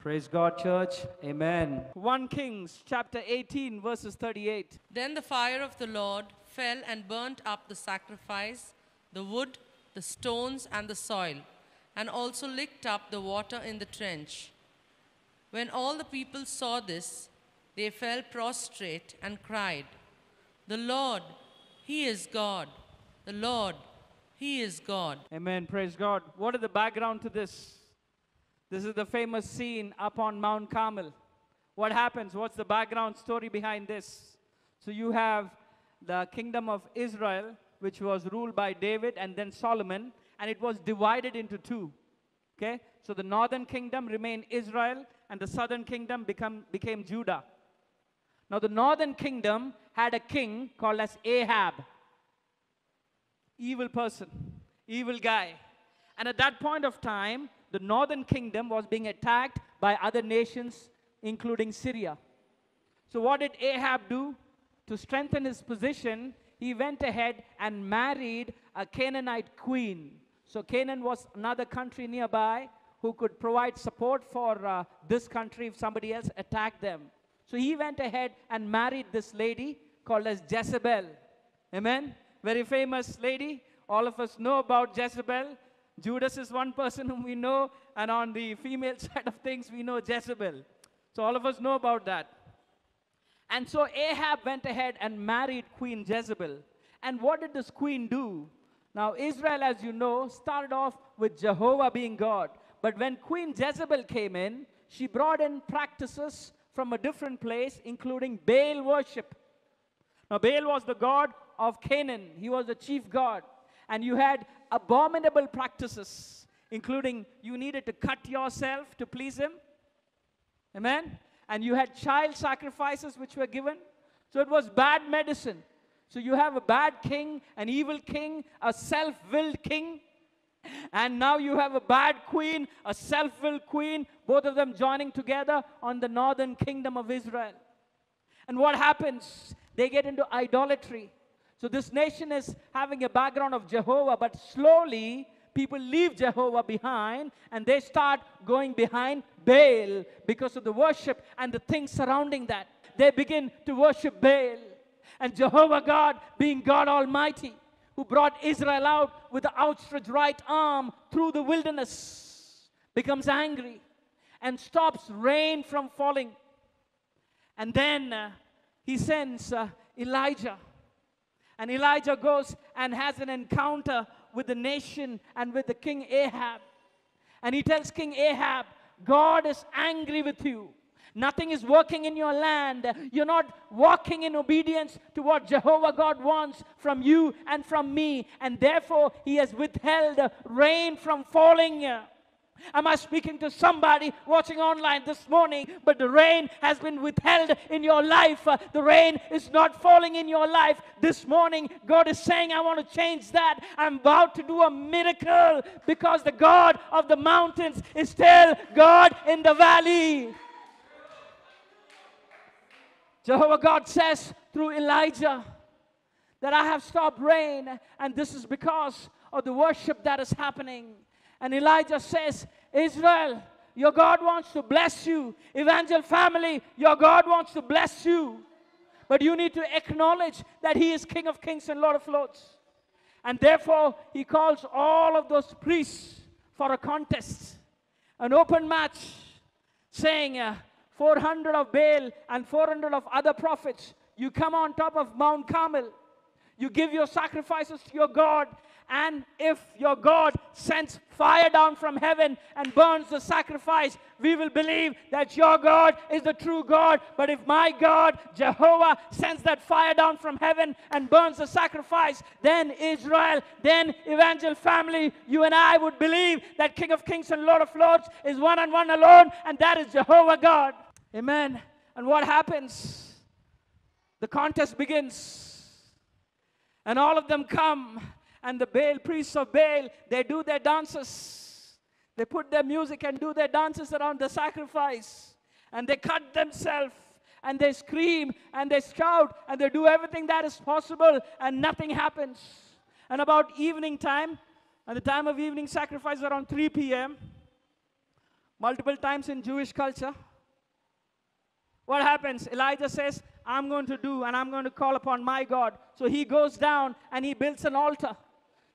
Praise God, church. Amen. 1 Kings chapter 18, verses 38. Then the fire of the Lord fell and burnt up the sacrifice, the wood, the stones, and the soil, and also licked up the water in the trench. When all the people saw this, they fell prostrate and cried, The Lord, He is God. The Lord, He is God. Amen. Praise God. What is the background to this? This is the famous scene up on Mount Carmel. What happens? What's the background story behind this? So you have the kingdom of Israel, which was ruled by David and then Solomon, and it was divided into two. Okay? So the northern kingdom remained Israel, and the southern kingdom become, became Judah. Now the northern kingdom had a king called as Ahab. Evil person, evil guy. And at that point of time, the northern kingdom was being attacked by other nations, including Syria. So, what did Ahab do? To strengthen his position, he went ahead and married a Canaanite queen. So, Canaan was another country nearby who could provide support for uh, this country if somebody else attacked them. So, he went ahead and married this lady called as Jezebel. Amen? Very famous lady. All of us know about Jezebel. Judas is one person whom we know, and on the female side of things, we know Jezebel. So all of us know about that. And so Ahab went ahead and married Queen Jezebel. And what did this queen do? Now, Israel, as you know, started off with Jehovah being God. But when Queen Jezebel came in, she brought in practices from a different place, including Baal worship. Now, Baal was the god of Canaan, he was the chief god. And you had abominable practices, including you needed to cut yourself to please him. Amen? And you had child sacrifices which were given. So it was bad medicine. So you have a bad king, an evil king, a self willed king. And now you have a bad queen, a self willed queen, both of them joining together on the northern kingdom of Israel. And what happens? They get into idolatry. So this nation is having a background of Jehovah, but slowly people leave Jehovah behind and they start going behind Baal because of the worship and the things surrounding that. They begin to worship Baal. And Jehovah God, being God Almighty, who brought Israel out with the outstretched right arm through the wilderness, becomes angry and stops rain from falling. And then uh, he sends uh, Elijah. And Elijah goes and has an encounter with the nation and with the king Ahab. And he tells King Ahab, God is angry with you. Nothing is working in your land. You're not walking in obedience to what Jehovah God wants from you and from me. And therefore, He has withheld rain from falling. Am I speaking to somebody watching online this morning? But the rain has been withheld in your life. Uh, the rain is not falling in your life. This morning, God is saying, I want to change that. I'm about to do a miracle because the God of the mountains is still God in the valley. Jehovah God says through Elijah that I have stopped rain, and this is because of the worship that is happening. And Elijah says, Israel, your God wants to bless you. Evangel family, your God wants to bless you. But you need to acknowledge that He is King of kings and Lord of lords. And therefore, He calls all of those priests for a contest, an open match, saying, uh, 400 of Baal and 400 of other prophets. You come on top of Mount Carmel. You give your sacrifices to your God. And if your God sends fire down from heaven and burns the sacrifice, we will believe that your God is the true God. But if my God, Jehovah, sends that fire down from heaven and burns the sacrifice, then Israel, then Evangel family, you and I would believe that King of Kings and Lord of Lords is one and one alone, and that is Jehovah God. Amen. And what happens? The contest begins. And all of them come, and the Baal priests of Baal, they do their dances. They put their music and do their dances around the sacrifice. And they cut themselves, and they scream, and they shout, and they do everything that is possible, and nothing happens. And about evening time, and the time of evening sacrifice around 3 p.m., multiple times in Jewish culture. What happens? Elijah says, I'm going to do and I'm going to call upon my God. So he goes down and he builds an altar.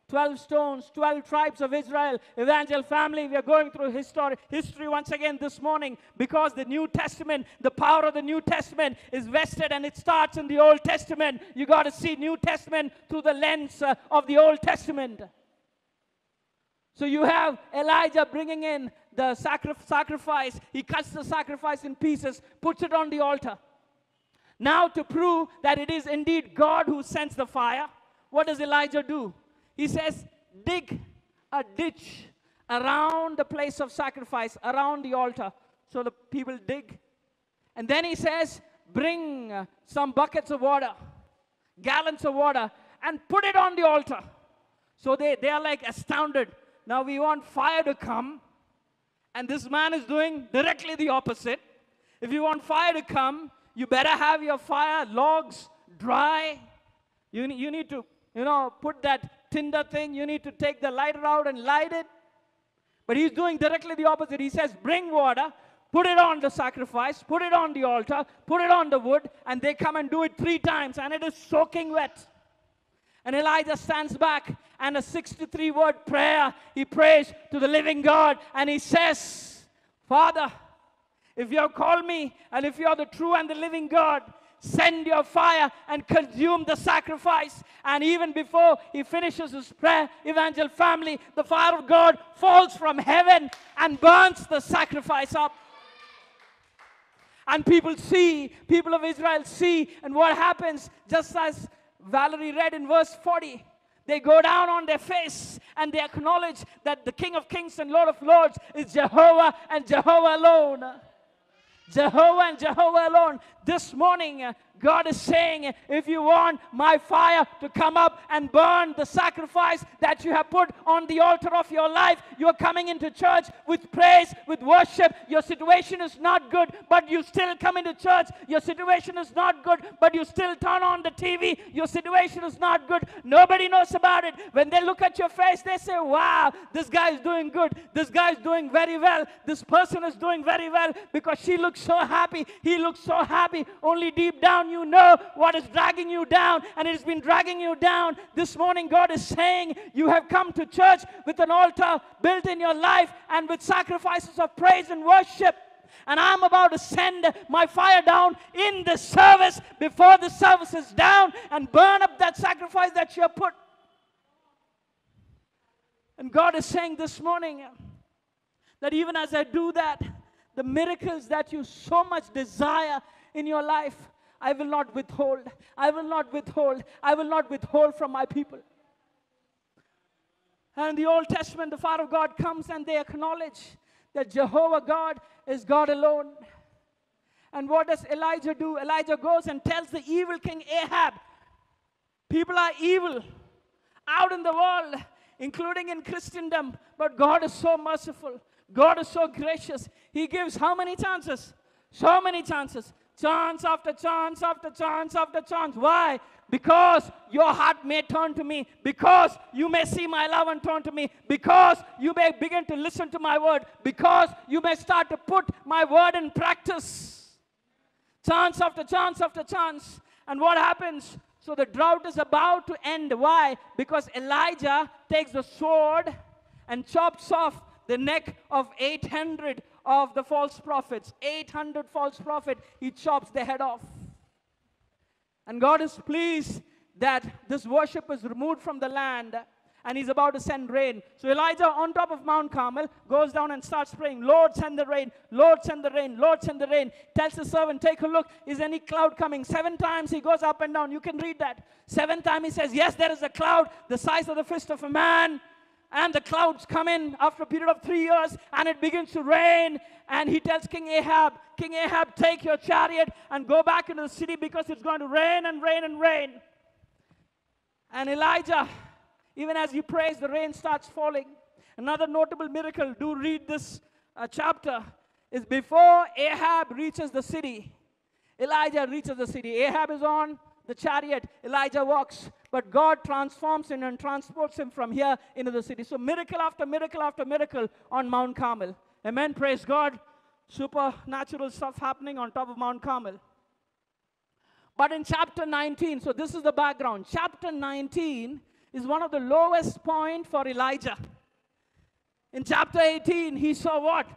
12 stones, 12 tribes of Israel, evangel family. We are going through history, history once again this morning because the New Testament, the power of the New Testament is vested and it starts in the Old Testament. You got to see New Testament through the lens uh, of the Old Testament. So you have Elijah bringing in the sacri- sacrifice. He cuts the sacrifice in pieces, puts it on the altar. Now, to prove that it is indeed God who sends the fire, what does Elijah do? He says, dig a ditch around the place of sacrifice, around the altar. So the people dig. And then he says, bring some buckets of water, gallons of water, and put it on the altar. So they, they are like astounded. Now we want fire to come. And this man is doing directly the opposite. If you want fire to come, you better have your fire logs dry. You, you need to, you know, put that tinder thing, you need to take the lighter out and light it. But he's doing directly the opposite. He says, Bring water, put it on the sacrifice, put it on the altar, put it on the wood, and they come and do it three times, and it is soaking wet. And Elijah stands back and a 63 word prayer, he prays to the living God, and he says, Father, if you have called me, and if you are the true and the living God, send your fire and consume the sacrifice. And even before he finishes his prayer, evangel family, the fire of God falls from heaven and burns the sacrifice up. And people see, people of Israel see, and what happens, just as Valerie read in verse 40. They go down on their face and they acknowledge that the King of Kings and Lord of Lords is Jehovah and Jehovah alone. Jehovah and Jehovah alone. This morning, uh, God is saying, if you want my fire to come up and burn the sacrifice that you have put on the altar of your life, you're coming into church with praise, with worship. Your situation is not good, but you still come into church. Your situation is not good, but you still turn on the TV. Your situation is not good. Nobody knows about it. When they look at your face, they say, Wow, this guy is doing good. This guy is doing very well. This person is doing very well because she looks so happy. He looks so happy. Only deep down, you know what is dragging you down, and it has been dragging you down. This morning, God is saying, You have come to church with an altar built in your life and with sacrifices of praise and worship. And I'm about to send my fire down in the service before the service is down and burn up that sacrifice that you have put. And God is saying this morning that even as I do that, the miracles that you so much desire in your life, I will not withhold. I will not withhold. I will not withhold from my people. And the Old Testament, the fire of God comes and they acknowledge that Jehovah God is God alone. And what does Elijah do? Elijah goes and tells the evil king Ahab, People are evil out in the world, including in Christendom, but God is so merciful. God is so gracious. He gives how many chances? So many chances. Chance after chance after chance after chance. Why? Because your heart may turn to me. Because you may see my love and turn to me. Because you may begin to listen to my word. Because you may start to put my word in practice. Chance after chance after chance. And what happens? So the drought is about to end. Why? Because Elijah takes the sword and chops off the neck of 800 of the false prophets. 800 false prophet, he chops the head off. And God is pleased that this worship is removed from the land and he's about to send rain. So Elijah, on top of Mount Carmel, goes down and starts praying, Lord, send the rain, Lord, send the rain, Lord, send the rain. Tells the servant, take a look, is any cloud coming? Seven times he goes up and down. You can read that. Seven times he says, Yes, there is a cloud the size of the fist of a man and the clouds come in after a period of three years and it begins to rain. And he tells king ahab king ahab take your chariot and go back into the city because it's going to rain and rain and rain. And elijah even as he prays the rain starts falling. Another notable miracle do read this uh, chapter is before ahab reaches the city elijah reaches the city. Ahab is on the chariot. Elijah walks, but God transforms him and transports him from here into the city. So, miracle after miracle after miracle on Mount Carmel. Amen. Praise God. Supernatural stuff happening on top of Mount Carmel. But in chapter 19, so this is the background. Chapter 19 is one of the lowest point for Elijah. In chapter 18, he saw what?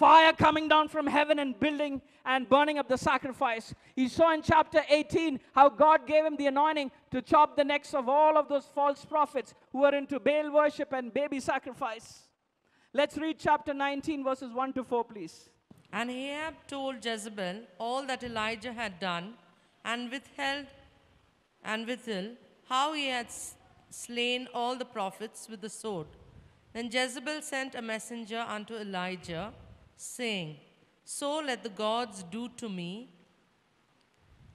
Fire coming down from heaven and building and burning up the sacrifice. He saw in chapter 18 how God gave him the anointing to chop the necks of all of those false prophets who were into Baal worship and baby sacrifice. Let's read chapter 19, verses 1 to 4, please. And Ahab told Jezebel all that Elijah had done, and withheld and withheld how he had slain all the prophets with the sword. Then Jezebel sent a messenger unto Elijah, saying, So let the gods do to me,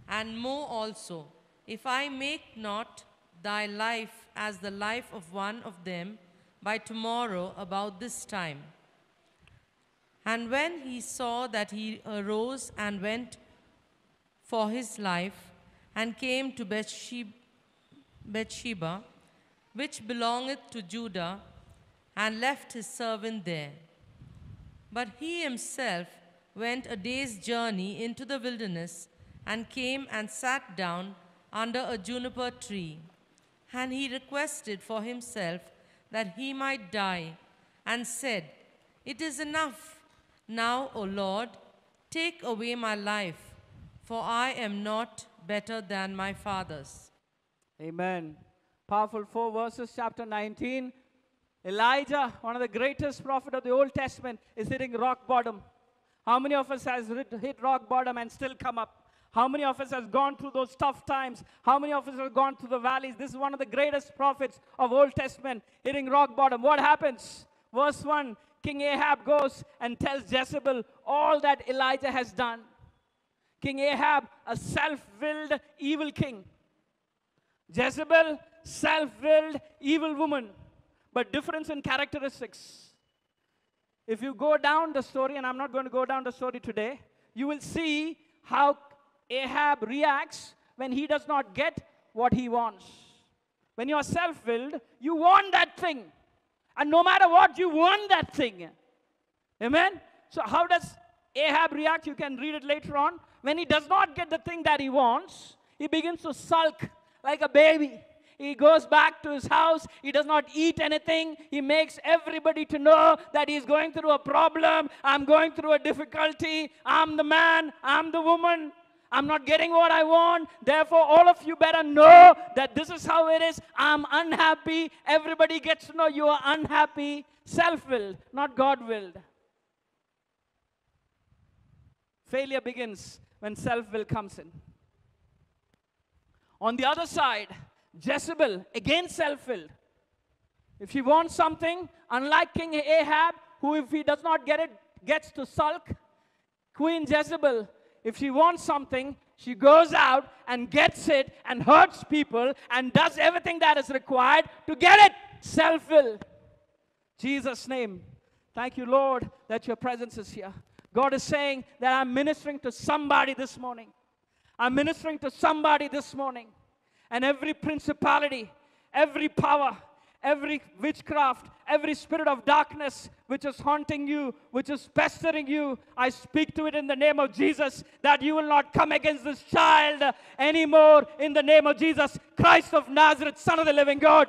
and more also, if I make not thy life as the life of one of them by tomorrow about this time. And when he saw that he arose and went for his life, and came to Bathsheba, which belongeth to Judah, and left his servant there. But he himself went a day's journey into the wilderness, and came and sat down under a juniper tree. And he requested for himself that he might die, and said, It is enough. Now, O Lord, take away my life, for I am not better than my fathers. Amen. Powerful four verses, chapter 19. Elijah, one of the greatest prophet of the Old Testament, is hitting rock bottom. How many of us has hit, rock bottom and still come up? How many of us has gone through those tough times? How many of us have gone through the valleys? This is one of the greatest prophets of Old Testament hitting rock bottom. What happens? Verse 1, King Ahab goes and tells Jezebel all that Elijah has done. King Ahab, a self-willed evil king. Jezebel, self-willed evil woman, but difference in characteristics. If you go down the story, and I'm not going to go down the story today, you will see how Ahab reacts when he does not get what he wants. When you are self willed, you want that thing. And no matter what, you want that thing. Amen? So, how does Ahab react? You can read it later on. When he does not get the thing that he wants, he begins to sulk like a baby. He goes back to his house. He does not eat anything. He makes everybody to know that he's going through a problem. I'm going through a difficulty. I'm the man. I'm the woman. I'm not getting what I want. Therefore, all of you better know that this is how it is. I'm unhappy. Everybody gets to know you are unhappy. Self willed, not God willed. Failure begins when self will comes in. On the other side, Jezebel, again self filled. If she wants something, unlike King Ahab, who, if he does not get it, gets to sulk, Queen Jezebel, if she wants something, she goes out and gets it and hurts people and does everything that is required to get it. Self will. Jesus' name. Thank you, Lord, that your presence is here. God is saying that I'm ministering to somebody this morning. I'm ministering to somebody this morning. And every principality, every power, every witchcraft, every spirit of darkness which is haunting you, which is pestering you, I speak to it in the name of Jesus that you will not come against this child anymore in the name of Jesus, Christ of Nazareth, Son of the living God.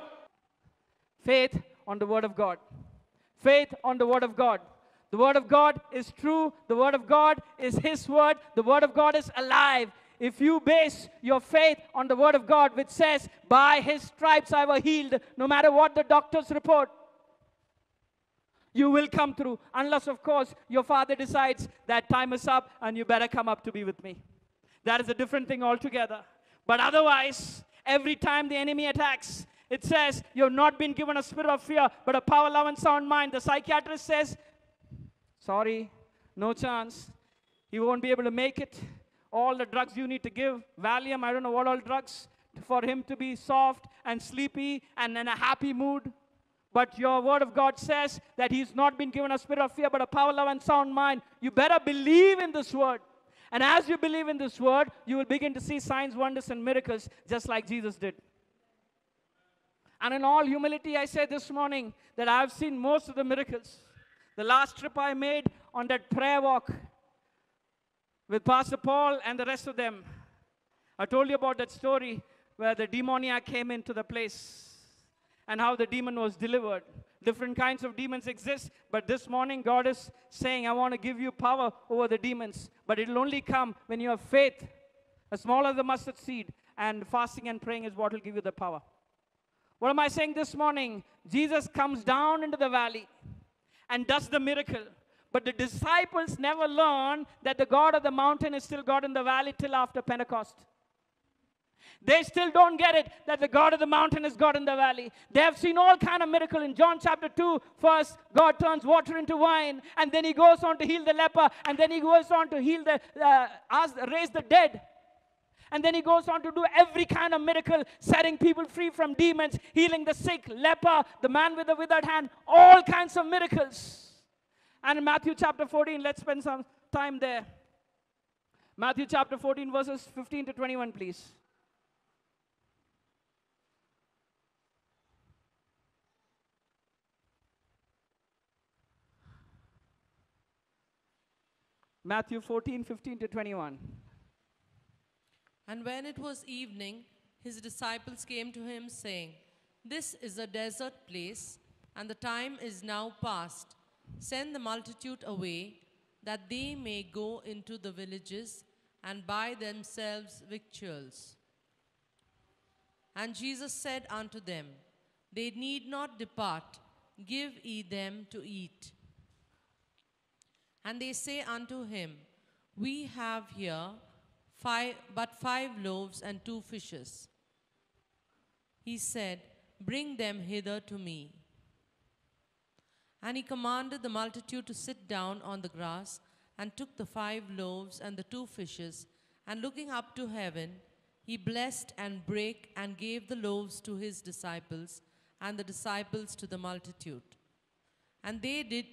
Faith on the Word of God. Faith on the Word of God. The Word of God is true. The Word of God is His Word. The Word of God is alive. If you base your faith on the Word of God, which says, By His stripes I was healed, no matter what the doctors report, you will come through. Unless, of course, your father decides that time is up and you better come up to be with me. That is a different thing altogether. But otherwise, every time the enemy attacks, it says, You've not been given a spirit of fear, but a power, love, and sound mind. The psychiatrist says, Sorry, no chance. He won't be able to make it. All the drugs you need to give, Valium, I don't know what all drugs, for him to be soft and sleepy and in a happy mood. But your word of God says that he's not been given a spirit of fear, but a power, love, and sound mind. You better believe in this word. And as you believe in this word, you will begin to see signs, wonders, and miracles just like Jesus did. And in all humility, I say this morning that I've seen most of the miracles. The last trip I made on that prayer walk with Pastor Paul and the rest of them, I told you about that story where the demoniac came into the place and how the demon was delivered. Different kinds of demons exist, but this morning God is saying, I want to give you power over the demons, but it will only come when you have faith, as small as the mustard seed, and fasting and praying is what will give you the power. What am I saying this morning? Jesus comes down into the valley and does the miracle. But the disciples never learn that the God of the mountain is still God in the valley till after Pentecost. They still don't get it that the God of the mountain is God in the valley. They have seen all kind of miracle in John chapter 2. First, God turns water into wine, and then he goes on to heal the leper, and then he goes on to heal the uh, ask, raise the dead. And then he goes on to do every kind of miracle, setting people free from demons, healing the sick, leper, the man with the withered hand, all kinds of miracles. And in Matthew chapter 14, let's spend some time there. Matthew chapter 14, verses 15 to 21, please. Matthew 14, 15 to 21. And when it was evening, his disciples came to him, saying, This is a desert place, and the time is now past. Send the multitude away, that they may go into the villages and buy themselves victuals. And Jesus said unto them, They need not depart, give ye them to eat. And they say unto him, We have here five, but five loaves and two fishes. He said, Bring them hither to me. And he commanded the multitude to sit down on the grass, and took the five loaves and the two fishes, and looking up to heaven, he blessed and brake and gave the loaves to his disciples, and the disciples to the multitude. And they did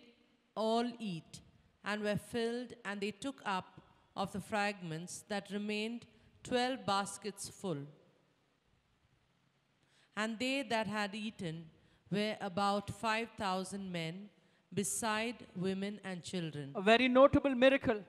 all eat, and were filled, and they took up of the fragments that remained twelve baskets full. And they that had eaten were about five thousand men, beside women and children. A very notable miracle.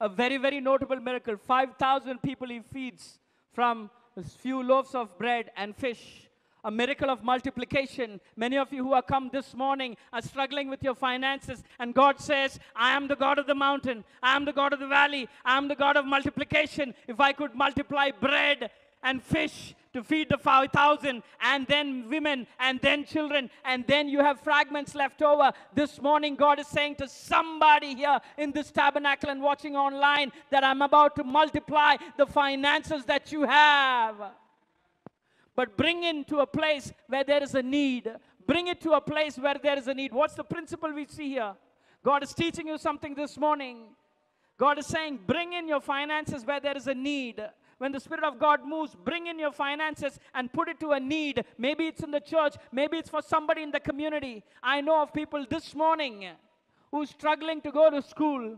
A very, very notable miracle. 5,000 people he feeds from a few loaves of bread and fish. A miracle of multiplication. Many of you who are come this morning are struggling with your finances, and God says, I am the God of the mountain, I am the God of the valley, I am the God of multiplication. If I could multiply bread and fish to feed the 5,000, and then women, and then children, and then you have fragments left over. This morning, God is saying to somebody here in this tabernacle and watching online that I'm about to multiply the finances that you have. But bring it to a place where there is a need. Bring it to a place where there is a need. What's the principle we see here? God is teaching you something this morning. God is saying, bring in your finances where there is a need. When the Spirit of God moves, bring in your finances and put it to a need. Maybe it's in the church, maybe it's for somebody in the community. I know of people this morning who's struggling to go to school.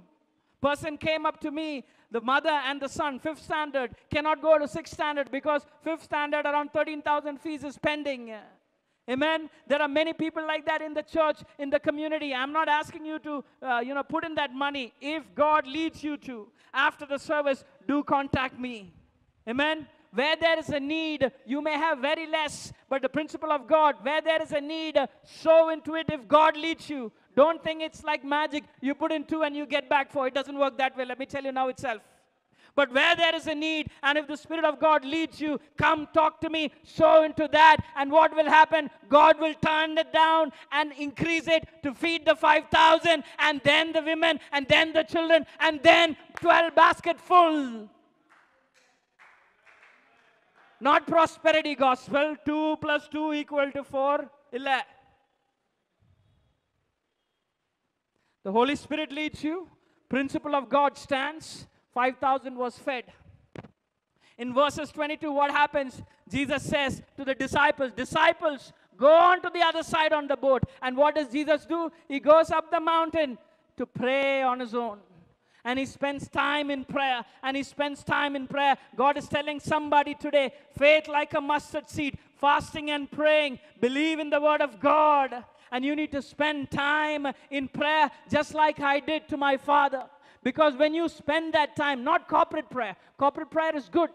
Person came up to me, the mother and the son, fifth standard, cannot go to sixth standard because fifth standard around 13,000 fees is pending. Amen. There are many people like that in the church, in the community. I'm not asking you to, uh, you know, put in that money. If God leads you to, after the service, do contact me. Amen. Where there is a need, you may have very less, but the principle of God, where there is a need, sow into it if God leads you. Don't think it's like magic. You put in two and you get back four. It doesn't work that way. Let me tell you now itself. But where there is a need, and if the Spirit of God leads you, come talk to me, sow into that, and what will happen? God will turn it down and increase it to feed the 5,000, and then the women, and then the children, and then 12 basket full. Not prosperity gospel, 2 plus 2 equal to 4. Illa. The Holy Spirit leads you. Principle of God stands. 5,000 was fed. In verses 22, what happens? Jesus says to the disciples, Disciples, go on to the other side on the boat. And what does Jesus do? He goes up the mountain to pray on his own. And he spends time in prayer. And he spends time in prayer. God is telling somebody today faith like a mustard seed, fasting and praying, believe in the word of God and you need to spend time in prayer just like I did to my father. Because when you spend that time, not corporate prayer, corporate prayer is good.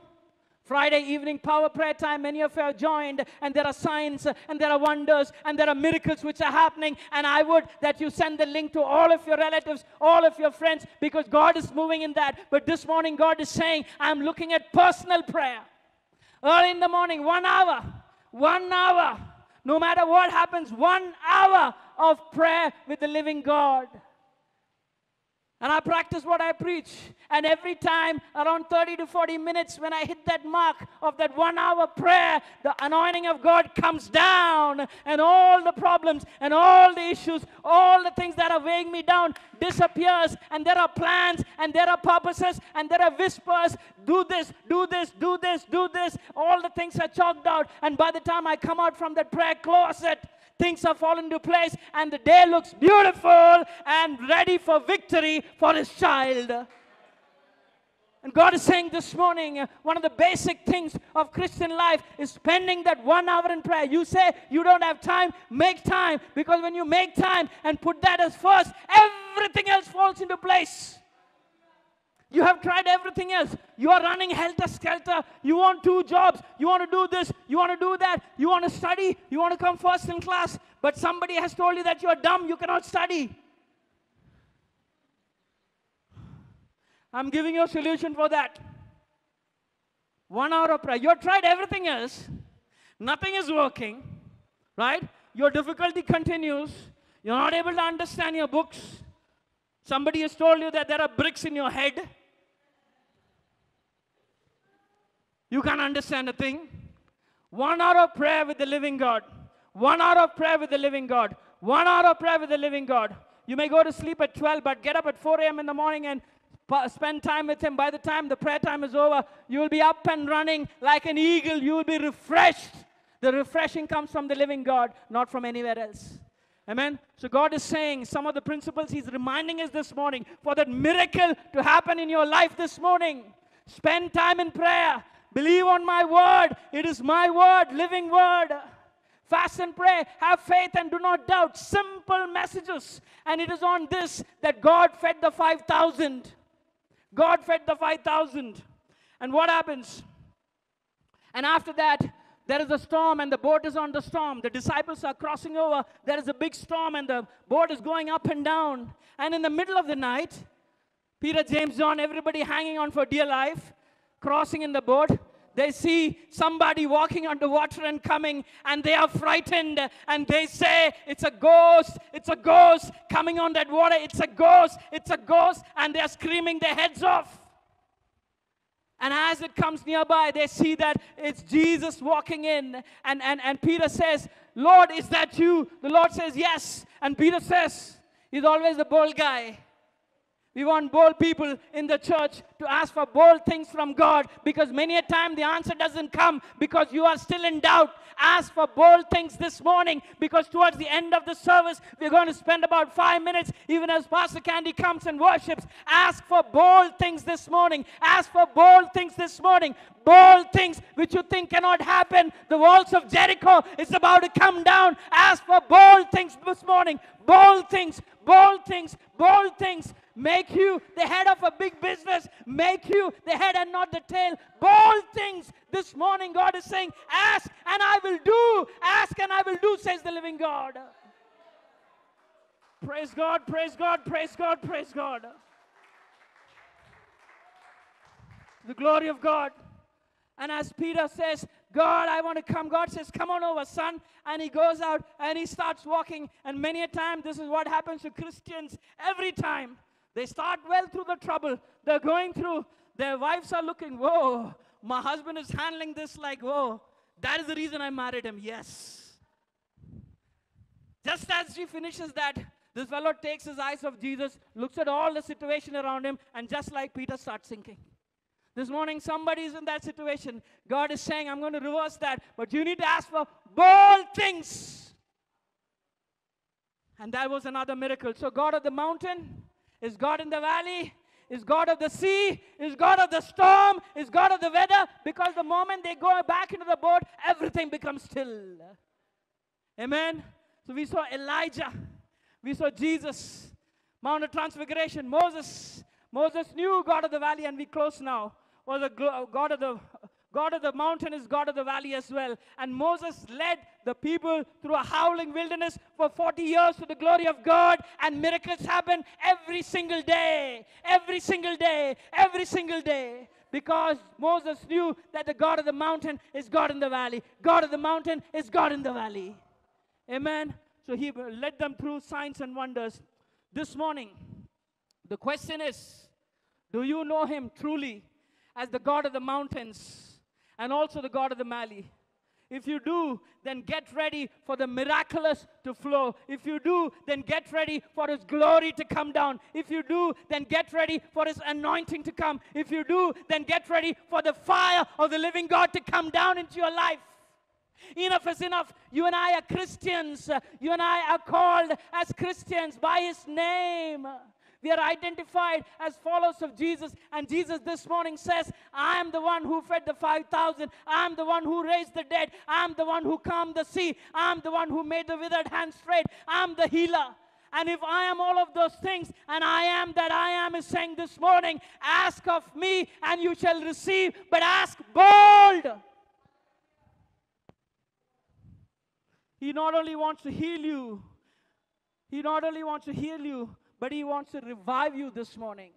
Friday evening power prayer time, many of you are joined, and there are signs and there are wonders and there are miracles which are happening. And I would that you send the link to all of your relatives, all of your friends, because God is moving in that. But this morning, God is saying, I'm looking at personal prayer. Early in the morning, one hour, one hour, no matter what happens, one hour of prayer with the living God. And I practice what I preach. And every time, around 30 to 40 minutes, when I hit that mark of that one hour prayer, the anointing of God comes down, and all the problems and all the issues, all the things that are weighing me down disappears. And there are plans, and there are purposes, and there are whispers. Do this, do this, do this, do this. All the things are chalked out. And by the time I come out from that prayer closet, things have fallen into place, and the day looks beautiful and ready for victory for his child. And God is saying this morning, one of the basic things of Christian life is spending that one hour in prayer. You say you don't have time, make time. Because when you make time and put that as first, everything else falls into place. You have tried everything else. You are running helter skelter. You want two jobs. You want to do this. You want to do that. You want to study. You want to come first in class. But somebody has told you that you are dumb. You cannot study. I'm giving you a solution for that. One hour of prayer. You have tried everything else. Nothing is working. Right? Your difficulty continues. You're not able to understand your books. Somebody has told you that there are bricks in your head. You can't understand a thing. One hour of prayer with the living God. One hour of prayer with the living God. One hour of prayer with the living God. You may go to sleep at 12, but get up at 4 a.m. in the morning and spend time with Him. By the time the prayer time is over, you will be up and running like an eagle. You will be refreshed. The refreshing comes from the living God, not from anywhere else. Amen. So God is saying some of the principles He's reminding us this morning for that miracle to happen in your life this morning. Spend time in prayer. Believe on my word. It is my word, living word. Fast and pray. Have faith and do not doubt. Simple messages. And it is on this that God fed the 5,000. God fed the 5,000. And what happens? And after that, there is a storm and the boat is on the storm. The disciples are crossing over. There is a big storm and the boat is going up and down. And in the middle of the night, Peter, James, John, everybody hanging on for dear life crossing in the boat. They see somebody walking underwater and coming, and they are frightened. And they say, It's a ghost, it's a ghost coming on that water, it's a ghost, it's a ghost. And they are screaming their heads off. And as it comes nearby, they see that it's Jesus walking in. And, and, and Peter says, Lord, is that you? The Lord says, Yes. And Peter says, He's always the bold guy. We want bold people in the church to ask for bold things from God because many a time the answer doesn't come because you are still in doubt. Ask for bold things this morning because towards the end of the service, we're going to spend about five minutes, even as Pastor Candy comes and worships. Ask for bold things this morning. Ask for bold things this morning. Bold things which you think cannot happen. The walls of Jericho is about to come down. Ask for bold things this morning. Bold things, bold things, bold things make you the head of a big business, make you the head and not the tail. Bold things this morning, God is saying, Ask and I will do, ask and I will do, says the living God. Praise God, praise God, praise God, praise God. The glory of God. And as Peter says, God, I want to come. God says, Come on over, son. And he goes out and he starts walking. And many a time, this is what happens to Christians every time. They start well through the trouble. They're going through. Their wives are looking, whoa, my husband is handling this like, whoa, that is the reason I married him. Yes. Just as she finishes that, this fellow takes his eyes off Jesus, looks at all the situation around him, and just like Peter starts sinking. This morning, somebody is in that situation. God is saying, I'm going to reverse that, but you need to ask for bold things. And that was another miracle. So, God of the mountain, is God in the valley? Is God of the sea? Is God of the storm? Is God of the weather? Because the moment they go back into the boat, everything becomes still. Amen. So we saw Elijah, we saw Jesus, Mount of Transfiguration, Moses. Moses knew God of the valley, and we close now. Was a God of the God of the mountain is God of the valley as well. And Moses led the people through a howling wilderness for 40 years to the glory of God, and miracles happen every single day, every single day, every single day. Because Moses knew that the God of the mountain is God in the valley. God of the mountain is God in the valley. Amen. So he led them through signs and wonders. This morning, the question is do you know him truly as the God of the mountains and also the God of the valley? If you do, then get ready for the miraculous to flow. If you do, then get ready for His glory to come down. If you do, then get ready for His anointing to come. If you do, then get ready for the fire of the living God to come down into your life. Enough is enough. You and I are Christians. You and I are called as Christians by His name. We are identified as followers of Jesus. And Jesus this morning says, I am the one who fed the 5,000. I am the one who raised the dead. I am the one who calmed the sea. I am the one who made the withered hand straight. I am the healer. And if I am all of those things, and I am that I am, is saying this morning, ask of me and you shall receive, but ask bold. He not only wants to heal you, He not only wants to heal you, but He wants to revive you this morning.